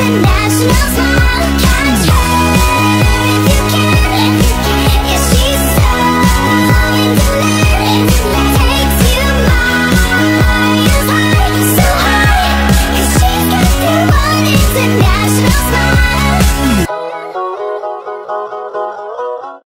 international smile.